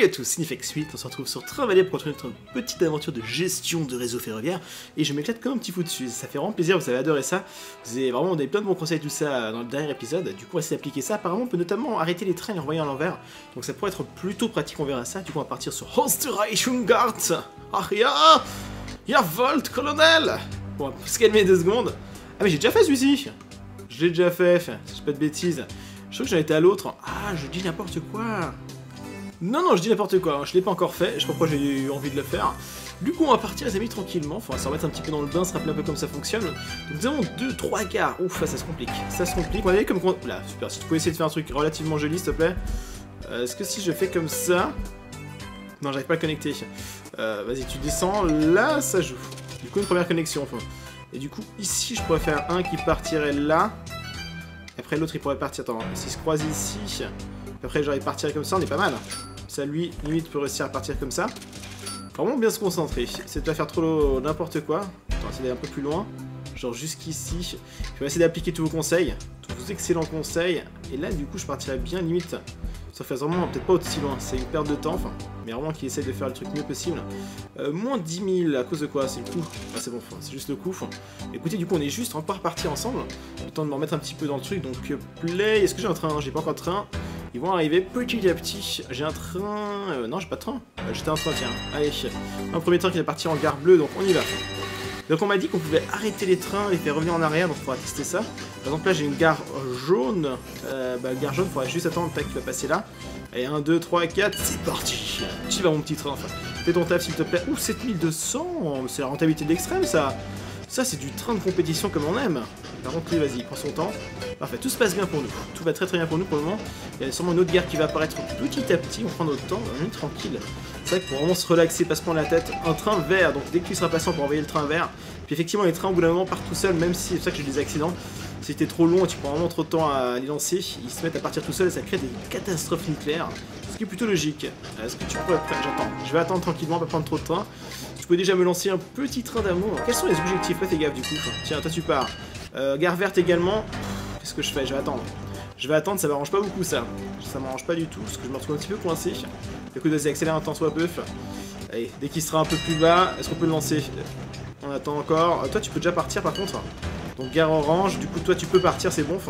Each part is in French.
Salut à tous, c'est Nifex8, on se retrouve sur Travailler pour continuer notre petite aventure de gestion de réseau ferroviaire et je m'éclate comme un petit fou dessus, ça fait vraiment plaisir, vous avez adoré ça, vous avez vraiment donné plein de bons conseils tout ça dans le dernier épisode, du coup on va essayer d'appliquer ça, apparemment on peut notamment arrêter les trains et les renvoyer à l'envers, donc ça pourrait être plutôt pratique, on verra ça, du coup on va partir sur Holsterreichungart Ah ya Ya Volt, colonel Bon, on va se calmer deux secondes. Ah mais j'ai déjà fait celui-ci Je l'ai déjà fait, si je pas de bêtises. Je crois que j'en étais à l'autre. Ah, je dis n'importe quoi non, non, je dis n'importe quoi, je l'ai pas encore fait, je sais pas pourquoi j'ai eu envie de le faire. Du coup, on va partir les amis tranquillement, faudra se remettre un petit peu dans le bain, se rappeler un peu comme ça fonctionne. Donc nous avons 2, 3 gares, ouf, ça se complique, ça se complique. On va comme... Là, super, si tu pouvais essayer de faire un truc relativement joli, s'il te plaît. Euh, Est-ce que si je fais comme ça... Non, j'arrive pas à le connecter. Euh, Vas-y, tu descends, là, ça joue. Du coup, une première connexion. Et du coup, ici, je pourrais faire un qui partirait là. Après, l'autre, il pourrait partir... Attends, s'il se croise ici... Après, j'aurais partir comme ça, on est pas mal. Ça, lui, limite, peut réussir à partir comme ça. Vraiment bien se concentrer. C'est de pas faire trop n'importe quoi. On va essayer d'aller un peu plus loin. Genre jusqu'ici. Je vais essayer d'appliquer tous vos conseils. Tous vos excellents conseils. Et là, du coup, je partirais bien limite. Ça fait vraiment peut-être pas aussi loin. C'est une perte de temps. Mais vraiment qu'il essaye de faire le truc mieux possible. Euh, moins 10 000. À cause de quoi? C'est le coup. Ah, c'est bon. C'est juste le coup. Écoutez, du coup, on est juste. On va repartir ensemble. Le temps de me remettre un petit peu dans le truc. Donc, play. Est-ce que j'ai un train? J'ai pas encore de train. Ils vont arriver petit à petit. J'ai un train... Euh, non, j'ai pas de train. Euh, J'étais un train, tiens. Allez. Un premier train qui est parti en gare bleue, donc on y va. Donc on m'a dit qu'on pouvait arrêter les trains et faire revenir en arrière, donc on va tester ça. Par exemple là j'ai une gare jaune. Euh, bah gare jaune, il faudra juste attendre le qui va passer là. Allez, 1, 2, 3, 4, c'est parti Tu vas mon petit train, enfin. Fais ton taf s'il te plaît. Ouh, 7200 C'est la rentabilité de l'extrême ça ça, c'est du train de compétition comme on aime. Par contre, lui, vas-y, prends son temps. Parfait, tout se passe bien pour nous. Tout va très très bien pour nous pour le moment. Il y a sûrement une autre guerre qui va apparaître petit à petit. On prend notre temps, on est tranquille. C'est vrai que pour vraiment se relaxer, pas se prendre la tête, un train vert. Donc dès qu'il sera passant pour envoyer le train vert. Puis effectivement, les trains au bout d'un moment partent tout seuls, même si c'est pour ça que j'ai des accidents. Si c'était trop long et tu prends vraiment trop de temps à les lancer, ils se mettent à partir tout seuls et ça crée des catastrophes nucléaires. Ce qui est plutôt logique. Est-ce que tu prêt J'attends. Je vais attendre tranquillement, pas prendre trop de temps peux déjà me lancer un petit train d'amour. Quels sont les objectifs Fais gaffe du coup. Tiens, toi tu pars. Euh, gare verte également. Qu'est-ce que je fais? Je vais attendre. Je vais attendre, ça m'arrange pas beaucoup ça. Ça m'arrange pas du tout, parce que je me retrouve un petit peu coincé. Du coup, vas-y, accélère un temps soit peu. Allez, dès qu'il sera un peu plus bas, est-ce qu'on peut le lancer? On attend encore. Euh, toi, tu peux déjà partir par contre. Donc, gare orange, du coup, toi, tu peux partir, c'est bon.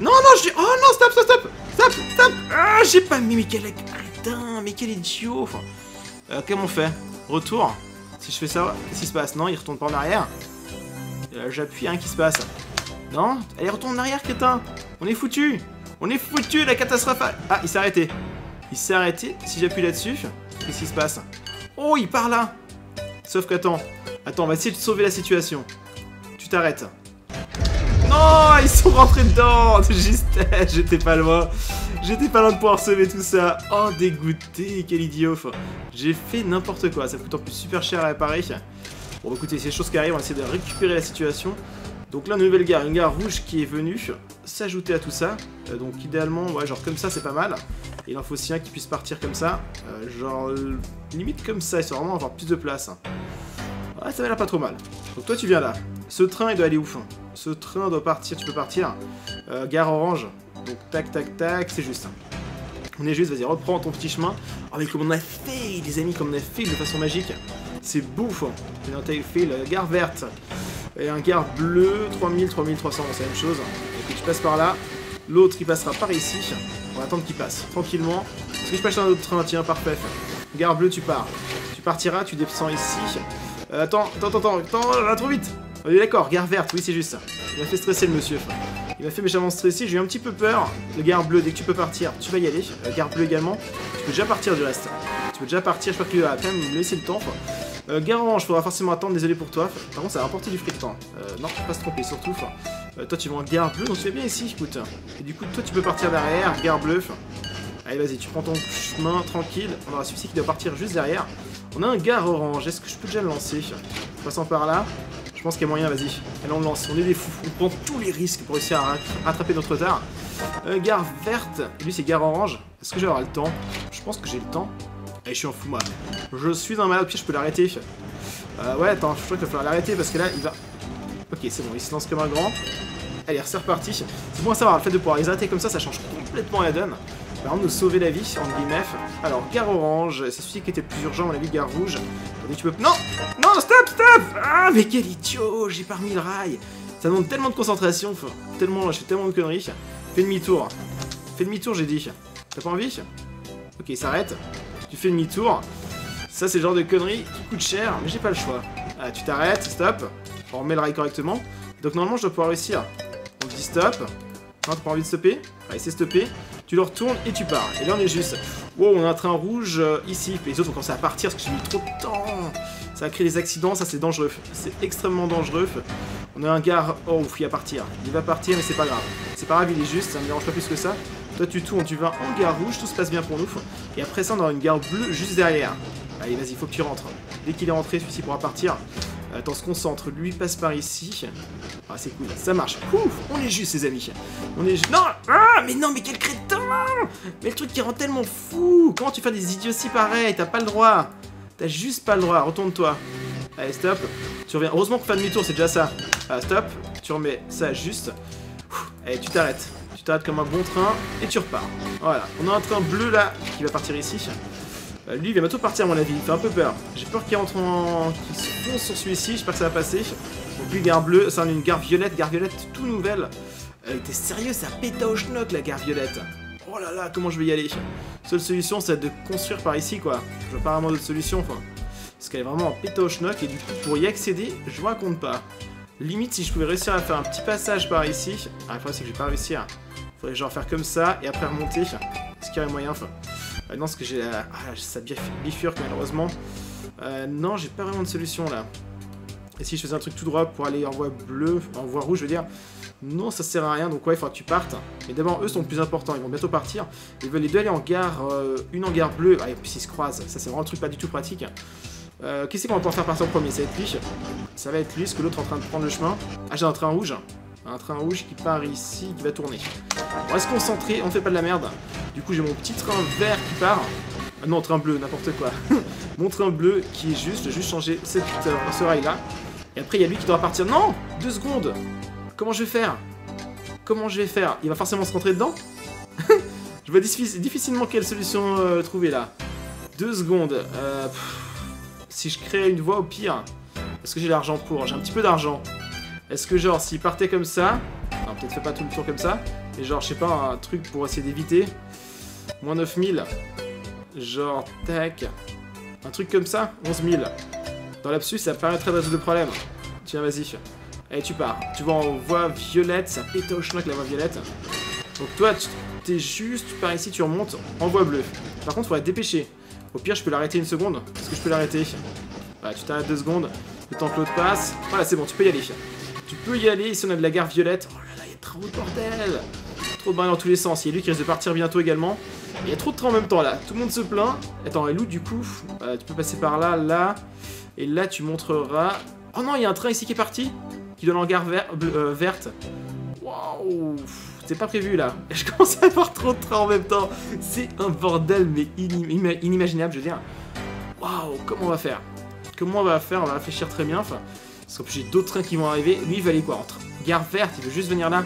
Non, non, j'ai... Oh non, stop, stop, stop Stop, stop Ah, j'ai pas mis, mais quel... Putain, mais quel idiot euh, comment on fait? Retour? Si je fais ça, qu'est-ce qui se passe Non, il retourne pas en arrière. J'appuie, rien qui se passe. Non Allez, retourne en arrière, crétin On est foutu On est foutu, la catastrophe Ah, il s'est arrêté. Il s'est arrêté. Si j'appuie là-dessus, qu'est-ce qui se passe Oh, il part là Sauf qu'attends. Attends, on va essayer de sauver la situation. Tu t'arrêtes. Non Ils sont rentrés dedans j'étais pas loin. J'étais pas loin de pouvoir sauver tout ça. Oh, dégoûté, quel idiot. J'ai fait n'importe quoi. Ça coûte en plus super cher à réparer. Bon, écoutez, c'est des choses qui arrivent. On va essayer de récupérer la situation. Donc là, nouvelle gare, une gare rouge qui est venue s'ajouter à tout ça. Euh, donc idéalement, ouais, genre comme ça, c'est pas mal. il en faut aussi un qui puisse partir comme ça. Euh, genre, limite comme ça, histoire vraiment avoir plus de place. Ouais, ça va l'air pas trop mal. Donc toi, tu viens là. Ce train, il doit aller où Ce train doit partir, tu peux partir. Euh, gare orange. Donc tac, tac, tac, c'est juste. On est juste, vas-y, reprends ton petit chemin. Ah mais comme on a fait, les amis, comme on a fait de façon magique. C'est bouffe. A fait la gare verte. Et un gare bleu, 3000, 3300, c'est la même chose. Et puis tu passes par là. L'autre, il passera par ici. On va attendre qu'il passe, tranquillement. Est-ce que je acheter un autre train Tiens, parfait. Gare bleue, tu pars. Tu partiras, tu descends ici. Euh, attends, attends, attends, attends, là, trop vite On est d'accord, gare verte, oui, c'est juste ça. Il m'a fait stresser le monsieur. Il m'a fait méchamment stresser, j'ai eu un petit peu peur. Le gare bleu, dès que tu peux partir, tu vas y aller. Le gare bleu également. Tu peux déjà partir du reste. Tu peux déjà partir, je crois qu'il va quand même me laisser le temps. Euh, gare orange, faudra forcément attendre, désolé pour toi. Par contre, ça va apporter du fric temps. Euh, non, pas se tromper, surtout. Euh, toi, tu vas en gare bleu, donc tu fais bien ici, écoute. Et du coup, toi, tu peux partir derrière, gare bleu. Allez, vas-y, tu prends ton chemin tranquille. On aura celui-ci qui doit partir juste derrière. On a un gare orange, est-ce que je peux déjà le lancer? Passant par là. Je pense qu'il y a moyen, vas-y. Allez, on lance. On est des fous. On prend tous les risques pour réussir à rattraper notre retard. Euh, gare verte. Lui, c'est gare orange. Est-ce que avoir le temps Je pense que j'ai le temps. Allez, je suis en fou, moi. Je suis un malade. Puis je peux l'arrêter. Euh, ouais, attends. Je crois qu'il va falloir l'arrêter parce que là, il va... Ok, c'est bon. Il se lance comme un grand. Allez, c'est reparti. C'est bon à savoir. Le fait de pouvoir les arrêter comme ça, ça change complètement la donne. Exemple, nous sauver la vie, en guillemets. Alors, gare orange, c'est celui qui était plus urgent, à la vie, gare rouge. tu peux... Non Non, stop, stop Ah, mais quel idiot J'ai pas remis le rail Ça demande tellement de concentration, tellement, je fais tellement de conneries. Fais demi-tour. Fais demi-tour, j'ai dit. T'as pas envie? Ok, s'arrête. Tu fais demi-tour. Ça, c'est le genre de conneries qui coûte cher, mais j'ai pas le choix. Ah, tu t'arrêtes, stop. On remet le rail correctement. Donc normalement, je dois pouvoir réussir. On dit stop. Non, t'as pas envie de stopper? Allez, c'est stoppé. Tu le retournes et tu pars. Et là, on est juste. Wow, on a un train rouge euh, ici. Les autres vont commencer à partir parce que j'ai mis trop de temps. Ça va créer des accidents, ça c'est dangereux. C'est extrêmement dangereux. On a un gars. Oh, il va partir. Il va partir, mais c'est pas grave. C'est pas grave, il est juste, ça me dérange pas plus que ça. Toi, tu tournes, tu vas en gare rouge, tout se passe bien pour nous. Et après ça, on aura une gare bleue juste derrière. Allez, vas-y, faut que tu rentres. Dès qu'il est rentré, celui-ci pourra partir. Attends, on se concentre. Lui passe par ici. Ah, c'est cool. Ça marche. Ouf, on est juste, les amis. On est juste... Non Ah, mais non, mais quel crétin Mais le truc qui rend tellement fou Comment tu fais des idioties pareils? T'as pas le droit. T'as juste pas le droit. Retourne-toi. Allez, stop. Tu reviens. Heureusement qu'on fait demi-tour, c'est déjà ça. Ah, stop. Tu remets ça juste. Allez, tu t'arrêtes. Tu t'arrêtes comme un bon train et tu repars. Voilà. On a un train bleu là qui va partir ici. Euh, lui, il va bientôt partir à mon avis. Il fait un peu peur. J'ai peur qu'il rentre en... qu'il se fonce sur celui-ci. J'espère que ça va passer. Donc lui, gare bleue. Ça une gare violette. Gare violette tout nouvelle. Euh, T'es sérieux Ça pète au schnock la gare violette. Oh là là, comment je vais y aller? Seule solution, c'est de construire par ici, quoi. Je vois pas vraiment d'autre solution, quoi. Parce qu'elle est vraiment en péta au schnock. Et du coup, pour y accéder, je vous raconte pas. Limite, si je pouvais réussir à faire un petit passage par ici... Ah, le problème, c'est que je vais pas réussir. Faudrait genre faire comme ça, et après remonter. Est-ce qu'il y aurait moyen, enfin... Euh, non, parce que j'ai. Ah, ça bifurque, malheureusement. Euh, non, j'ai pas vraiment de solution, là. Et si je faisais un truc tout droit pour aller en voie bleue, en voie rouge, je veux dire... Non, ça sert à rien, donc ouais, il faudra que tu partes. Mais d'abord, eux sont plus importants, ils vont bientôt partir. Ils veulent les deux aller en gare, euh, une en gare bleue, ah, et puis ils se croisent. Ça, c'est vraiment un truc pas du tout pratique. Euh, Qu'est-ce qu'on pouvoir faire partir en premier? Ça va être lui. Ça va être lui, que l'autre est en train de prendre le chemin. Ah, j'ai un train rouge. Un train rouge qui part ici, qui va tourner. On reste concentré, on fait pas de la merde. Du coup, j'ai mon petit train vert qui part. Ah non, train bleu, n'importe quoi. mon train bleu qui est juste, je vais juste changer cette, euh, ce rail-là. Et après, il y a lui qui doit partir. Non Deux secondes Comment je vais faire? Comment je vais faire? Il va forcément se rentrer dedans? Je vois difficilement quelle solution euh, trouver là. Deux secondes. Euh, si je crée une voie au pire, est-ce que j'ai l'argent pour J'ai un petit peu d'argent. Est-ce que genre, s'il partait comme ça... Non, peut-être fait pas tout le tour comme ça. Et genre, je sais pas, un truc pour essayer d'éviter. Moins 9000. Genre, tac. Un truc comme ça 11 000. Dans l'absus, ça paraîtrait résoudre le problème. Tiens, vas-y. Allez, tu pars. Tu vas en voie violette, ça pète au schnock la voie violette. Donc toi, tu es juste par ici, tu remontes en voie bleue. Par contre, faudrait te dépêcher. Au pire, je peux l'arrêter une seconde. Est-ce que je peux l'arrêter? Voilà, tu t'arrêtes deux secondes. Le temps que l'autre passe. Voilà, c'est bon, tu peux y aller. Tu peux y aller. Ici, on a de la gare violette. Oh là là, il y a trop de bordel. Trop de bordel dans tous les sens. Il y a lui qui risque de partir bientôt également. Il y a trop de trains en même temps là. Tout le monde se plaint. Attends, et Lou, du coup, euh, tu peux passer par là, là. Et là, tu montreras. Oh non, il y a un train ici qui est parti qui donne en gare euh, verte. Waouh C'est pas prévu là. Je commence à avoir trop de trains en même temps. C'est un bordel mais inimaginable, je veux dire. Waouh, comment on va faire? Comment on va faire? On va réfléchir très bien. Enfin, parce que j'ai d'autres trains qui vont arriver. Lui, il va aller quoi Entre gare verte, il veut juste venir là.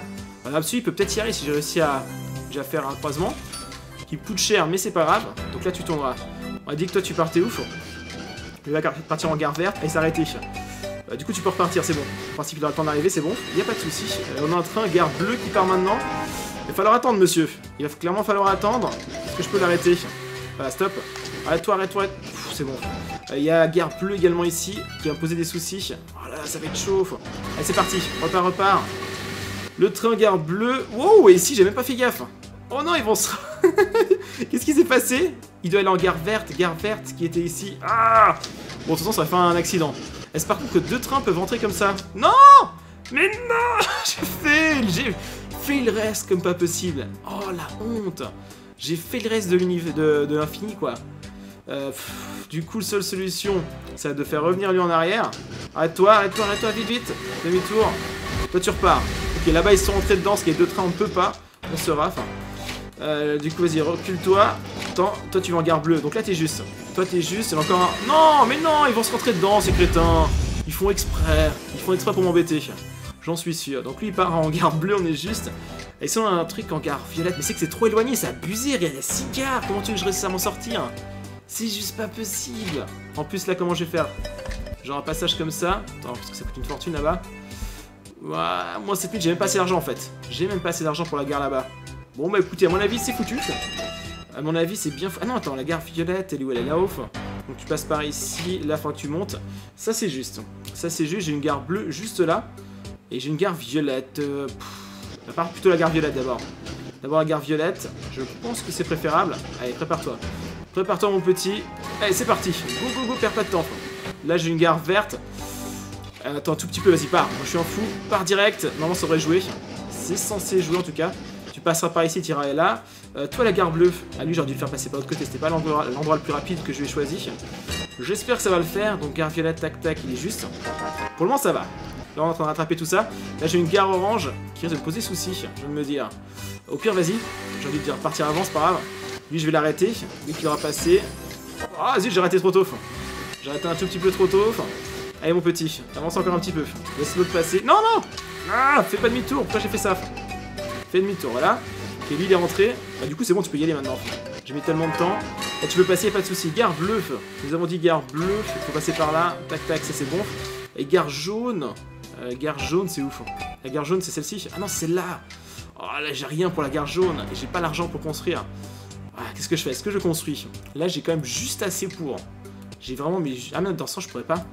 Là-dessus, il peut peut-être y arriver si j'ai réussi à déjà faire un croisement. Qui coûte cher, mais c'est pas grave. Donc là, tu tourneras. On a dit que toi, tu partais ouf. Il va partir en gare verte et s'arrêter. Euh, du coup, tu peux repartir, c'est bon. En principe, il aura le temps d'arriver, c'est bon. Il n'y a pas de souci. Euh, on a un train gare bleu qui part maintenant. Il va falloir attendre, monsieur. Il va clairement falloir attendre. Est-ce que je peux l'arrêter? Voilà, stop. Arrête-toi, arrête-toi. C'est bon. Euh, il y a gare bleue également ici qui va poser des soucis. Là, ça va être chaud. Allez, c'est parti. Repart, repart. Le train gare bleu. Wow, et ici, j'ai même pas fait gaffe. Oh non, ils vont se... Qu'est-ce qui s'est passé? Il doit aller en gare verte, gare verte qui était ici. Ah Bon, de toute façon, ça va faire un accident. Est-ce par contre que deux trains peuvent entrer comme ça? Non Mais non J'ai fait J'ai le reste comme pas possible. Oh la honte J'ai fait le reste de l'univers de, l'infini quoi. Euh, du coup, seule solution, c'est de faire revenir lui en arrière. Arrête-toi, arrête-toi, arrête-toi, vite, vite. Demi-tour. Toi, tu repars. Ok, là-bas, ils sont rentrés dedans, ce qui est deux trains, on ne peut pas. On se rafle. Euh, du coup, vas-y, recule-toi. Toi, tu vas en gare bleue. Donc là, t'es juste. Toi, t'es juste. C'est encore un... Non, mais non, ils vont se rentrer dedans, ces crétins. Ils font exprès. Ils font exprès pour m'embêter. J'en suis sûr. Donc lui, il part en gare bleue, on est juste. Et sinon, on a un truc en gare violette, mais c'est que c'est trop éloigné, c'est abusé, il y a 6 gares, comment tu veux que je réussisse à m'en sortir? C'est juste pas possible En plus, là, comment je vais faire? Genre un passage comme ça, attends, parce que ça coûte une fortune là-bas. Moi, cette nuit, j'ai même pas assez d'argent, en fait. J'ai même pas assez d'argent pour la gare là-bas. Bon, bah écoutez, à mon avis, c'est foutu. À mon avis, c'est bien... Ah non, attends, la gare violette, elle est où? Elle est là-haut. Donc tu passes par ici, là, fin tu montes. Ça, c'est juste. Ça, c'est juste, j'ai une gare bleue juste là. Et j'ai une gare violette. Euh, à part plutôt la gare violette d'abord. D'abord la gare violette, je pense que c'est préférable. Allez, prépare-toi. Prépare-toi mon petit. Allez, c'est parti. Go, go, go, perds pas de temps. Là, j'ai une gare verte. Euh, attends, un tout petit peu, vas-y, pars. Moi, je suis en fou. Pars direct. Normalement, ça devrait jouer. C'est censé jouer en tout cas. Tu passeras par ici, tu iras là. Euh, toi, la gare bleue. Ah, lui, j'aurais dû le faire passer par l'autre côté. C'était pas l'endroit le plus rapide que je vais choisi. J'espère que ça va le faire. Donc, gare violette, tac, tac, il est juste. Pour le moment, ça va. Là, on est en train de rattraper tout ça. Là, j'ai une gare orange qui risque de me poser souci, je viens me dire. Au pire, vas-y. J'ai envie de dire partir avant, c'est pas grave. Lui, je vais l'arrêter. Lui qui aura passé. Ah, zut, j'ai arrêté trop tôt. J'ai arrêté un tout petit peu trop tôt. Allez, mon petit, avance encore un petit peu. Laisse l'autre passer. Non, non Ah, fais pas demi-tour. Pourquoi j'ai fait ça Fais demi-tour, voilà. Ok, lui, il est rentré. Bah, du coup, c'est bon, tu peux y aller maintenant. J'ai mis tellement de temps. Et tu peux passer, pas de soucis. Gare bleue. Nous avons dit gare bleue. Faut passer par là. Tac, tac, ça c'est bon. Et gare jaune. Euh, gare jaune, c'est ouf. La gare jaune, c'est celle-ci. Ah non, c'est là. Oh là, j'ai rien pour la gare jaune. Et j'ai pas l'argent pour construire. Qu'est-ce que je fais? Est-ce que je construis? Là, j'ai quand même juste assez pour. J'ai vraiment... Mais... Ah, même dans ce sens, je pourrais pas.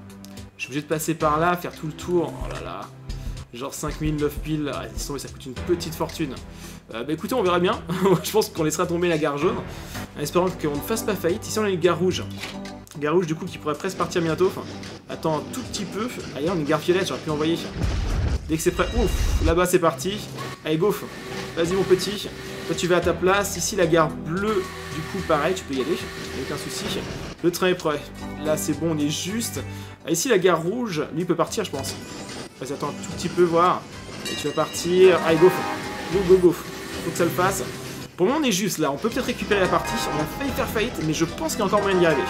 Je suis obligé de passer par là, faire tout le tour. Oh là là. Genre 5000, 9000. Ah, ça coûte une petite fortune. Euh, bah écoutez, on verra bien. je pense qu'on laissera tomber la gare jaune. En espérant qu'on ne fasse pas faillite. Ici, on a une gare rouge. Gare rouge, du coup, qui pourrait presque partir bientôt. attends un tout petit peu. Allez, on a une gare violette, j'aurais pu envoyer. Dès que c'est prêt. Ouf, là-bas, c'est parti. Allez, go. Vas-y, mon petit. Toi, tu vas à ta place. Ici, la gare bleue, du coup, pareil, tu peux y aller. Aucun souci. Le train est prêt. Là, c'est bon, on est juste. Ici, la gare rouge, lui, peut partir, je pense. Vas-y, attends un tout petit peu, voir. Et tu vas partir. Allez, go. Go, go, go. Faut que ça le fasse. Pour le moment, on est juste là. On peut peut-être récupérer la partie. On a failli faire faillite, mais je pense qu'il y a encore moyen d'y arriver.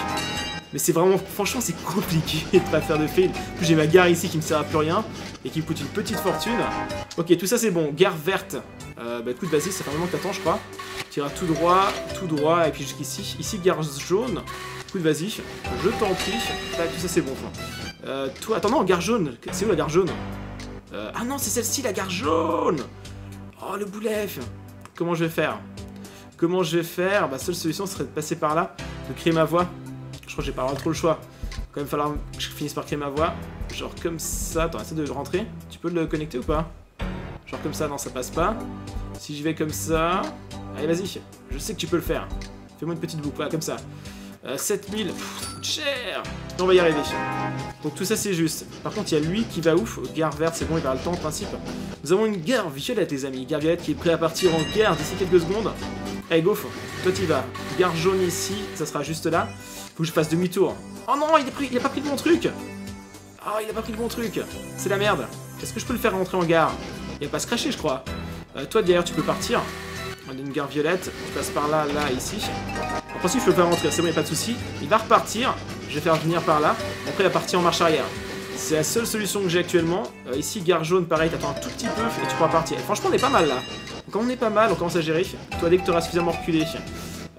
Mais c'est vraiment, franchement, c'est compliqué de pas faire de fail. J'ai ma gare ici qui me sert à plus rien et qui me coûte une petite fortune. Ok, tout ça c'est bon. Gare verte. Euh, bah écoute, vas-y, ça fait un moment que t'attends, je crois. Tu iras tout droit, tout droit, et puis jusqu'ici. Ici, gare jaune. Écoute, vas-y, je t'en prie. tout ça c'est bon. Euh, toi, attends, non, gare jaune. C'est où la gare jaune? Euh, Ah non, c'est celle-ci, la gare jaune Oh, le boulet Comment je vais faire? Comment je vais faire? Bah, seule solution serait de passer par là, de créer ma voie. Je crois que j'ai pas trop le choix. Quand même falloir que je finisse par créer ma voix. Genre comme ça. Attends, essaie de rentrer. Tu peux le connecter ou pas? Genre comme ça, non, ça passe pas. Si j'y vais comme ça... Allez, vas-y. Je sais que tu peux le faire. Fais-moi une petite boucle, voilà, comme ça. 7000, euh, cher On va y arriver. Donc tout ça c'est juste. Par contre il y a lui qui va ouf, gare verte c'est bon il va le temps en principe. Nous avons une gare violette les amis, gare violette qui est prêt à partir en guerre d'ici quelques secondes. Allez go, toi tu vas. Gare jaune ici, ça sera juste là. Faut que je fasse demi-tour. Oh non, il a, pris, il a pas pris le bon truc Oh, il a pas pris le bon truc C'est la merde Est-ce que je peux le faire rentrer en gare? Il va pas se cracher, je crois. Euh, toi, derrière, tu peux partir. On a une gare violette. Tu passes par là, là, ici. En principe, je peux le faire rentrer. C'est bon, il a pas de souci. Il va repartir. Je vais faire venir par là. Après, il va partir en marche arrière. C'est la seule solution que j'ai actuellement. Euh, ici, gare jaune, pareil, t'attends un tout petit peu et tu pourras partir. franchement, on est pas mal là. Quand on est pas mal, on commence à gérer. Toi, dès que tu auras suffisamment reculé,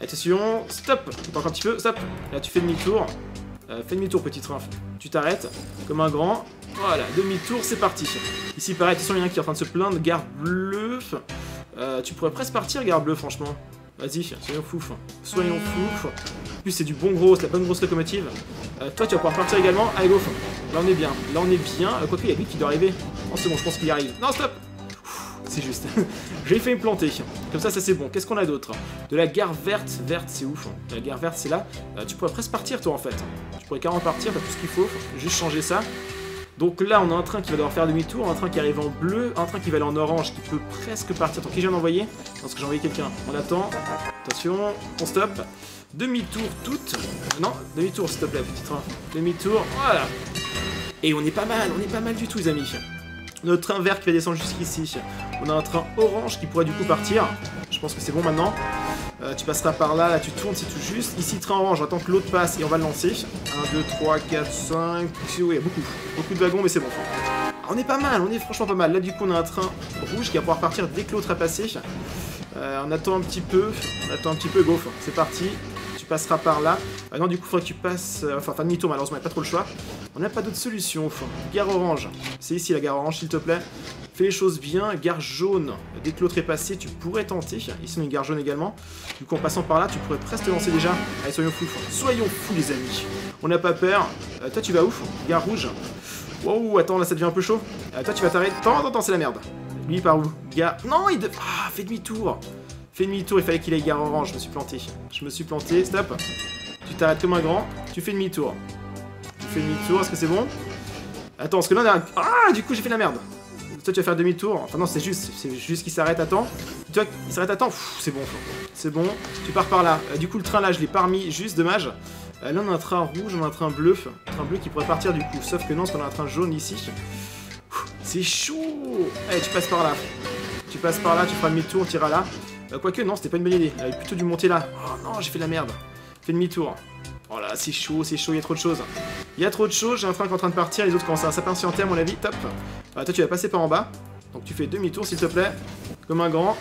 Attention, stop Encore un petit peu, stop Là, tu fais demi-tour. Euh, fais demi-tour, petit train. Tu t'arrêtes, comme un grand. Voilà, demi-tour, c'est parti. Ici, pareil, attention, il y en a un qui est en train de se plaindre. Gare bleue. Euh, tu pourrais presque partir, gare bleue, franchement. Vas-y, soyons fous. Soyons fous. En plus, c'est du bon gros, c'est la bonne grosse locomotive. Euh, toi, tu vas pouvoir partir également. Allez, go. Là, on est bien. Là, on est bien. Quoique, il y a lui qui doit arriver. Oh, c'est bon, je pense qu'il y arrive. Non, stop c'est juste. J'ai fait me planter. Comme ça, ça c'est bon. Qu'est-ce qu'on a d'autre? De la gare verte. Verte, c'est ouf. La gare verte, c'est là. Euh, tu pourrais presque partir, toi, en fait. Tu pourrais carrément partir, t'as tout ce qu'il faut. Juste changer ça. Donc là, on a un train qui va devoir faire demi-tour, un train qui arrive en bleu, un train qui va aller en orange, qui peut presque partir. Attends, qui viens d'envoyer Parce que j'ai envoyé quelqu'un. On attend. Attention, on stop. Demi-tour toute. Non, demi-tour, s'il te plaît, petit train. Demi-tour, voilà. Et on est pas mal, on est pas mal du tout, les amis. Notre train vert qui va descendre jusqu'ici. On a un train orange qui pourrait du coup partir. Je pense que c'est bon maintenant. Euh, tu passeras par là, là tu tournes, c'est tout juste. Ici, train orange, j'attends que l'autre passe et on va le lancer. 1, 2, 3, 4, 5... Oui, beaucoup. Beaucoup de wagons, mais c'est bon. on est pas mal, on est franchement pas mal. Là, du coup, on a un train rouge qui va pouvoir partir dès que l'autre a passé. Euh, on attend un petit peu, on attend un petit peu, go, c'est parti. Passeras par là. Ah non, du coup, faudrait que tu passes... Euh, enfin, fin demi-tour, malheureusement, il a pas trop le choix. On n'a pas d'autre solution. Gare orange. C'est ici, la gare orange, s'il te plaît. Fais les choses bien. Gare jaune. Dès que l'autre est passé, tu pourrais tenter. Ici, on a une gare jaune également. Du coup, en passant par là, tu pourrais presque te lancer déjà. Allez, soyons fous. Soyons fous, les amis. On n'a pas peur. Euh, toi, tu vas ouf. Gare rouge. Wow, attends, là, ça devient un peu chaud. Euh, toi, tu vas t'arrêter. Attends, attends, c'est la merde. Lui, par où? Gare... Non, il... De... Ah, fais demi-tour. Fais demi-tour, il fallait qu'il aille gare orange. Je me suis planté. Je me suis planté. Stop. Tu t'arrêtes comme un grand. Tu fais demi-tour. Tu fais demi-tour. Est-ce que c'est bon? Attends, parce que là, on a... Ah, du coup, j'ai fait la merde. Toi, tu vas faire demi-tour. Enfin, non, c'est juste, c'est juste qu'il s'arrête temps. Tu vois, il s'arrête temps. C'est bon. C'est bon. Tu pars par là. Euh, du coup, le train, là, je l'ai pas remis. Juste, dommage. Euh, là, on a un train rouge, on a un train bleu. Un train bleu qui pourrait partir, du coup. Sauf que non, parce qu'on a un train jaune ici. C'est chaud Allez, tu passes par là. Tu passes par là, tu feras demi-tour, tu iras là. Euh, quoique, non, c'était pas une bonne idée. Il avait plutôt dû monter là. Oh non, j'ai fait la merde. Fais demi-tour. Oh là, c'est chaud, c'est chaud, il y a trop de choses. Il y a trop de choses, j'ai un train qui est en train de partir, les autres commencent à s'impatienter à mon avis, top. Euh, toi tu vas passer par en bas, donc tu fais demi-tour s'il te plaît, comme un grand.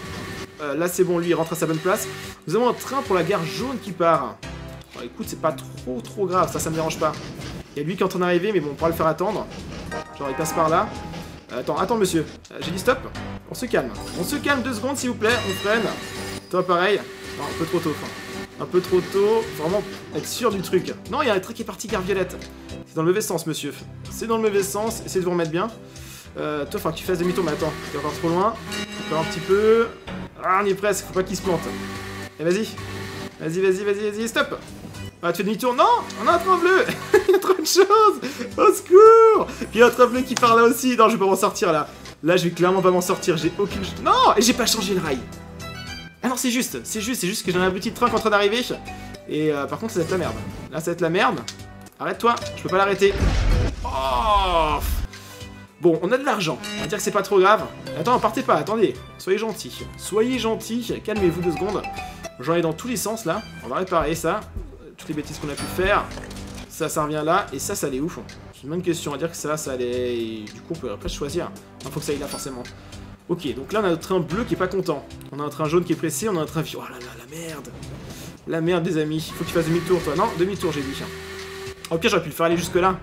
Euh, là c'est bon, lui il rentre à sa bonne place. Nous avons un train pour la gare jaune qui part. Bon, écoute, c'est pas trop trop grave, ça ça me dérange pas. Il y a lui qui est en train d'arriver, mais bon, on pourra le faire attendre. Genre il passe par là. Euh, attends, attends monsieur, j'ai dit stop. On se calme. On se calme deux secondes s'il vous plaît, on freine. Toi pareil. Un peu trop tôt. Un peu trop tôt. Vraiment être sûr du truc. Non, il y a un truc qui est parti, gare violette. C'est dans le mauvais sens, monsieur. C'est dans le mauvais sens. Essayez de vous remettre bien. Euh, toi, faut tu fasses demi-tour, mais attends, es encore trop loin. Encore un petit peu. Ah, on y est presque, faut pas qu'il se plante. Et vas-y. Vas-y, vas-y, vas-y, vas-y, stop Ah, tu fais demi-tour Non On a un train bleu Il y a trop de choses Au secours il y a un train bleu qui part là aussi. Non, je vais pas m'en sortir là. Là, je vais clairement pas m'en sortir. J'ai aucune... Non Et j'ai pas changé le rail ah non, c'est juste, c'est juste, c'est juste que j'ai un petit train qui en train d'arriver. Et euh, par contre, ça va être la merde. Là, ça va être la merde. Arrête-toi, je peux pas l'arrêter. Oh Bon, on a de l'argent. On va dire que c'est pas trop grave. Attends, partez pas, attendez. Soyez gentils. Soyez gentils. Calmez-vous deux secondes. J'en ai dans tous les sens, là. On va réparer ça. Toutes les bêtises qu'on a pu faire. Ça, ça revient là. Et ça, ça allait ouf. C'est une bonne question. On va dire que ça, ça allait... Du coup, on peut après choisir. Il faut que ça aille là, forcément. Ok, donc là on a notre train bleu qui est pas content. On a un train jaune qui est pressé, on a un train... Oh là là, la merde La merde des amis. Il faut que tu fasses demi-tour toi. Non, demi-tour j'ai dit. Ok, j'aurais pu le faire aller jusque là.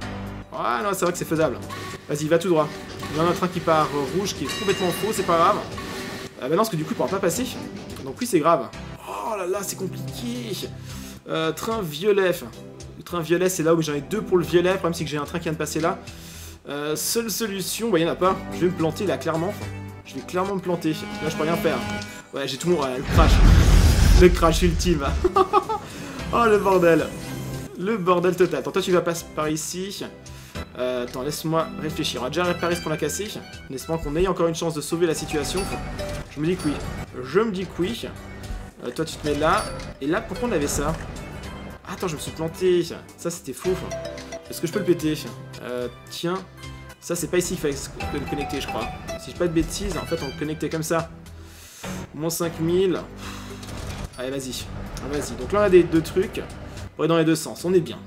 Ah non, c'est vrai que c'est faisable. Vas-y, va tout droit. Il y a un train qui part rouge qui est complètement faux, c'est pas grave. Euh, bah non, parce que du coup il pourra pas passer. Donc oui, c'est grave. Oh là là, c'est compliqué. Euh, train violet. Le train violet, c'est là où j'en ai deux pour le violet. Le problème, c'est que j'ai un train qui vient de passer là. Euh, seule solution, bah, il y en a pas. Je vais me planter là, clairement. Je vais clairement me planter. Là, je peux rien faire. Ouais, j'ai tout mon... le crash. Le crash ultime. oh, le bordel. Le bordel total. Attends, toi, tu vas passer par ici. Euh, attends, laisse-moi réfléchir. On va déjà réparer ce qu'on a cassé. En espérant qu'on ait encore une chance de sauver la situation. Je me dis que oui. Je me dis que oui. Euh, toi, tu te mets là. Et là, pourquoi on avait ça Attends, je me suis planté. Ça, c'était faux. Est-ce que je peux le péter euh, Tiens. Ça, c'est pas ici qu'il fallait le connecter, je crois. Si je pas de bêtises, en fait, on le connectait comme ça. Moins 5000. Allez, vas-y. Ah, vas-y. Donc là, on a des deux trucs. On est dans les deux sens. On est bien.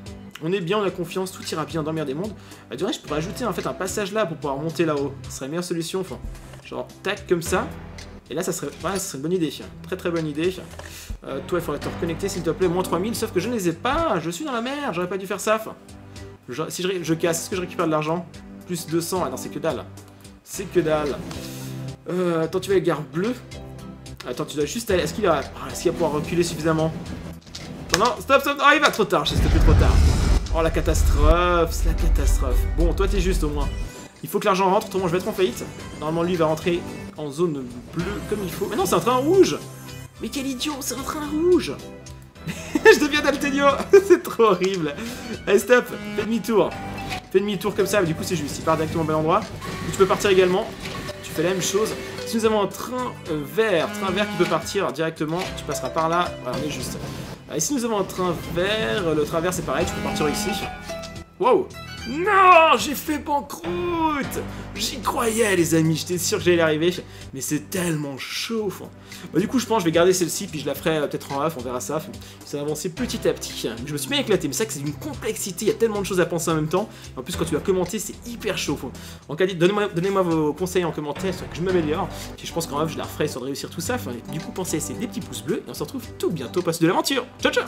On est bien, on a confiance, tout ira bien dans le des mondes. Bah, du je pourrais ajouter en fait un passage là pour pouvoir monter là-haut. Ce serait la meilleure solution. Enfin, genre, tac, comme ça. Et là, ça serait, ouais, ça serait une bonne idée. Très très bonne idée. Euh, toi, il faudrait te reconnecter s'il te plaît. Moins 3000, sauf que je ne les ai pas. Je suis dans la mer. J'aurais pas dû faire ça. si je, je casse, est-ce que je récupère de l'argent? Plus 200. Ah non, c'est que dalle. C'est que dalle. Euh, attends, tu vas la gare bleue Attends, tu dois juste aller. Est-ce qu'il va... Ah, est-ce qu'il va pouvoir reculer suffisamment? Non, non, stop, stop. Ah, il va trop tard. Sais plus trop tard. Oh, la catastrophe. C'est la catastrophe. Bon, toi, t'es juste au moins. Il faut que l'argent rentre, autrement je vais être en faillite. Normalement, lui, il va rentrer en zone bleue comme il faut. Mais non, c'est un train rouge Mais quel idiot, c'est un train rouge Je deviens Daltenio C'est trop horrible Allez, stop Fais demi-tour Fais demi-tour comme ça, du coup c'est juste, il part directement au bon endroit. tu peux partir également, tu fais la même chose. Si nous avons un train euh, vert, train vert qui peut partir directement, tu passeras par là, voilà, on est juste. Et si nous avons un train vert, le train vert c'est pareil, tu peux partir ici. Wow Non, j'ai fait banqueroute J'y croyais, les amis, j'étais sûr que j'allais y arriver, mais c'est tellement chaud. Bah, du coup, je pense que je vais garder celle-ci, puis je la ferai euh, peut-être en off, on verra ça. Ça va avancer petit à petit. Je me suis bien éclaté, mais c'est vrai que c'est d'une complexité, il y a tellement de choses à penser en même temps. en plus, quand tu vas commenter, c'est hyper chaud. En cas donnez-moi donnez vos conseils en commentaire, que je m'améliore. Puis je pense qu'en off, je la referai sur de réussir tout ça. du coup, pensez à laisser des petits pouces bleus, et on se retrouve tout bientôt pour de l'aventure. Ciao, ciao